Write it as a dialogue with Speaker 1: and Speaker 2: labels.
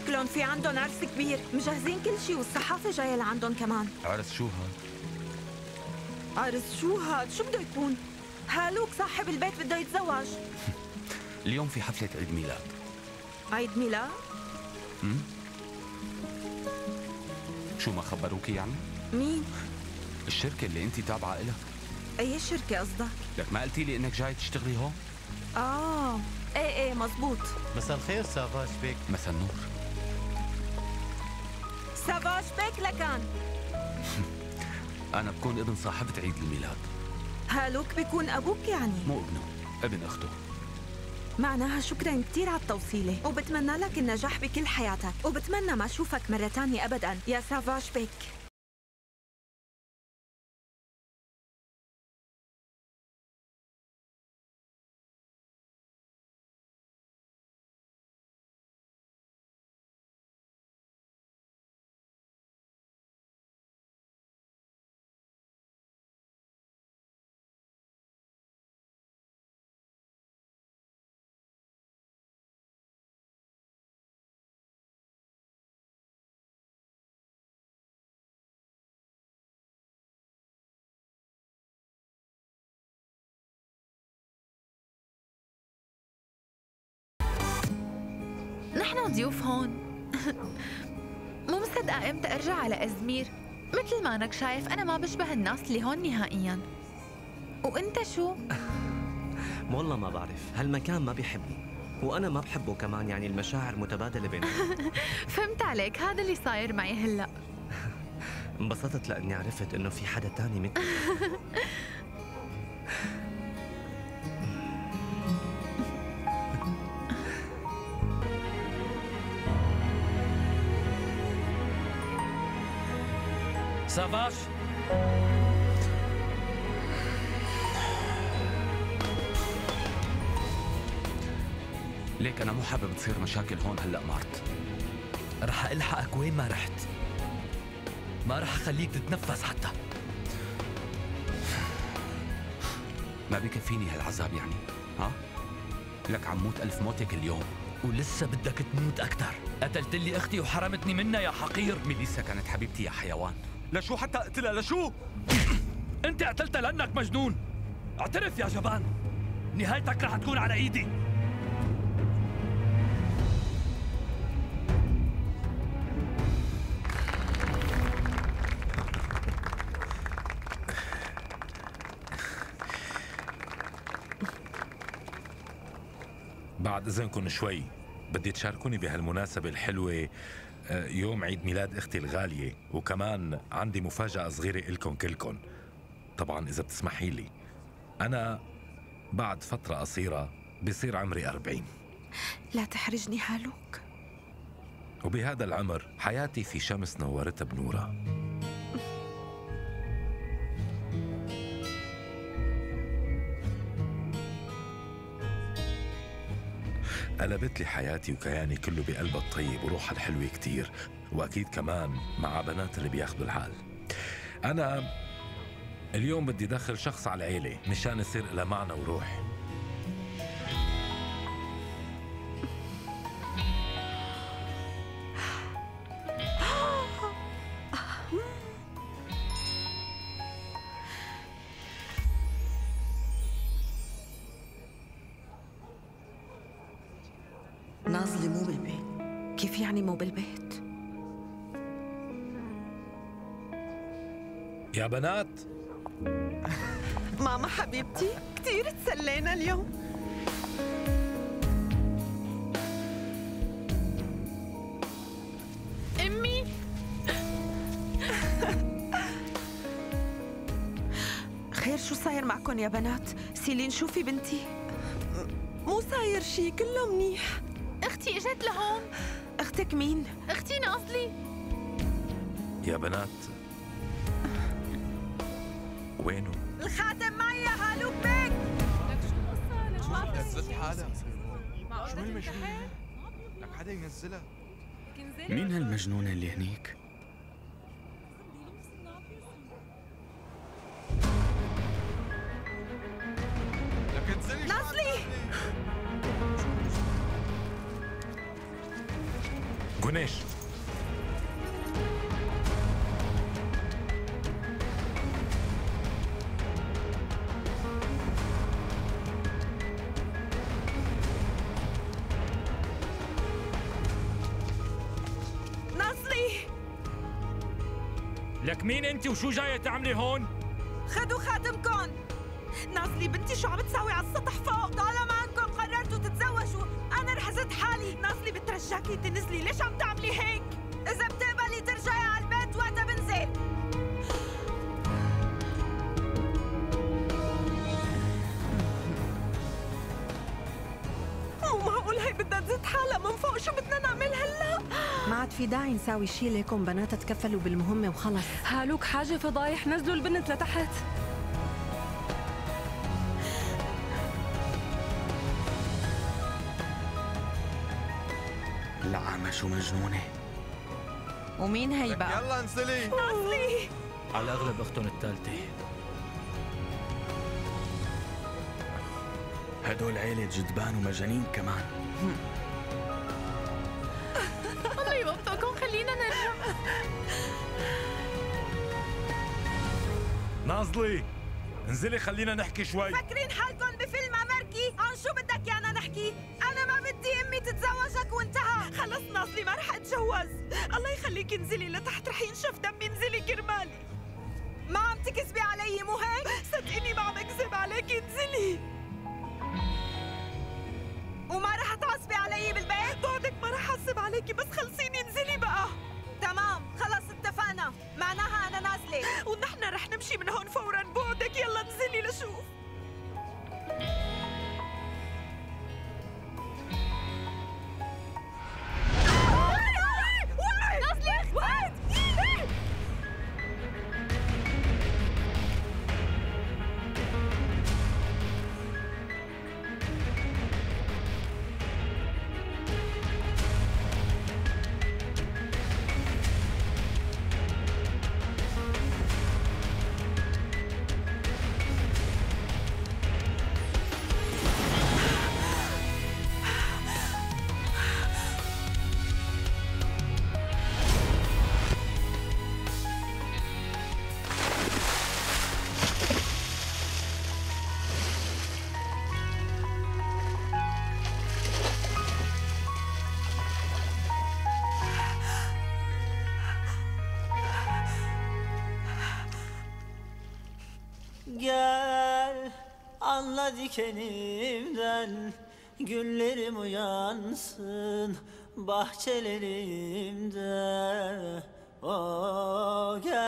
Speaker 1: شكلهم في عندهم عرس كبير. مجهزين كل شيء والصحافة جاية لعندهم كمان.
Speaker 2: عرس شو هاد؟
Speaker 1: عرس شو هاد؟ شو بده يكون؟ هالوك صاحب البيت بده يتزوج.
Speaker 2: اليوم في حفلة عيد ميلاد.
Speaker 1: عيد ميلاد؟
Speaker 2: أمم؟ شو ما خبروكي يعني؟
Speaker 1: مين؟
Speaker 2: الشركة اللي انت تابعة إلها.
Speaker 1: أي شركة قصدك؟
Speaker 2: لك ما قلتي لي إنك جاي تشتغلي هون؟
Speaker 1: آه. إيه إيه مزبوط.
Speaker 3: مساء الخير سافاش بيك.
Speaker 2: مثل نور
Speaker 1: سافاج بيك لكان.
Speaker 2: أنا بكون ابن صاحبة عيد الميلاد.
Speaker 1: هالوك بيكون أبوك يعني.
Speaker 2: مو ابنه ابن أخته.
Speaker 1: معناها شكرا كثير على التوصيلة. وبتمنى لك النجاح بكل حياتك. وبتمنى ما أشوفك مرة تانية ابدا. يا سافاج بيك.
Speaker 4: نحن ضيوف هون. مو مصدقة إمتى أرجع على أزمير؟ مثل ما أنك شايف أنا ما بشبه الناس اللي هون نهائيا. وإنت شو؟
Speaker 5: والله ما بعرف. هالمكان ما بيحبني. وأنا ما بحبه كمان يعني المشاعر متبادلة بيننا
Speaker 4: فهمت عليك. هذا اللي صاير معي هلأ.
Speaker 5: انبسطت لأني عرفت إنه في حدا تاني مثلي.
Speaker 6: سافاش
Speaker 2: ليك أنا مو حابب تصير مشاكل هون هلأ مارت.
Speaker 6: رح ألحقك وين ما رحت. ما رح أخليك تتنفس حتى.
Speaker 2: ما بكفيني هالعذاب يعني ها؟ لك عم موت ألف موتة كل يوم
Speaker 6: ولسه بدك تموت أكثر قتلت لي أختي وحرمتني منها يا حقير.
Speaker 2: ميليسا كانت حبيبتي يا حيوان.
Speaker 6: لشو حتى أقتلها لشو؟ أنت قتلتها لأنك مجنون. اعترف يا جبان. نهايتك رح تكون على إيدي.
Speaker 7: بعد إذنكم شوي بدي تشاركوني بهالمناسبة الحلوة يوم عيد ميلاد أختي الغالية وكمان عندي مفاجأة صغيرة إلكم كلكم. طبعا إذا بتسمحي لي. أنا بعد فترة قصيرة بصير عمري أربعين.
Speaker 1: لا تحرجني هالوك.
Speaker 7: وبهذا العمر حياتي في شمس نورتها بنورها قلبت لي حياتي وكياني كله بقلبها الطيب وروحها الحلوة كتير وأكيد كمان مع بنات اللي بياخدوا الحال. أنا اليوم بدي دخل شخص على العيلة مشان يصير لها معنى وروح
Speaker 1: نازلة مو بالبيت. كيف يعني مو بالبيت؟
Speaker 7: يا بنات.
Speaker 1: ماما حبيبتي كثير تسلينا اليوم.
Speaker 4: أمي.
Speaker 1: خير شو صاير معكم يا بنات؟ سيلين شوفي بنتي؟ مو صاير شي كله منيح.
Speaker 4: أختي إجت لهون.
Speaker 1: أختك مين؟
Speaker 4: أختي ناصلي
Speaker 7: يا بنات وينه؟
Speaker 1: الخاتم معي يا هالوك بيك
Speaker 8: نزلت حالها؟ شو هالمجنون لك حدا ينزلها.
Speaker 2: مين هالمجنونة اللي هنيك؟
Speaker 1: نازلي
Speaker 6: لك مين أنت وشو جاية تعملي هون؟
Speaker 1: خدوا خاتمكم نازلي بنتي شو عم تساوي على السطح فوق؟ طالما نازلي بترجاكي تنزلي ليش عم تعملي هيك؟ إذا بتقبلي ترجعي على البيت وقتها بنزل. مو معقول هي بدها تزت حالها من فوق شو بدنا نعمل هلا؟
Speaker 9: ما عاد في داعي نساوي شي ليكم بنات تكفلوا بالمهمة وخلص.
Speaker 8: هالوك حاجة فضايح نزلوا البنت لتحت.
Speaker 2: شو مجنونة.
Speaker 1: ومين هي بقى؟
Speaker 10: يلا انزلي.
Speaker 1: نازلي
Speaker 6: على الأغلب اختهم الثالثة.
Speaker 2: هدول عيلة جدبان ومجانين كمان.
Speaker 4: الله يوفقكم خلينا نرجع.
Speaker 7: نازلي انزلي خلينا نحكي شوي.
Speaker 1: فاكرين الله يخليك انزلي لتحت رح ينشف دمي انزلي كرمالي ما عم تكذبي علي مو هيك صدقيني ما عم أكذب عليكي انزلي. وما رح تعصبي علي بالبيت؟ بعدك ما رح أعصب عليكي بس خلصيني
Speaker 11: Gel anla dikenimden Güllerim uyansın bahçelerimde. Oh gel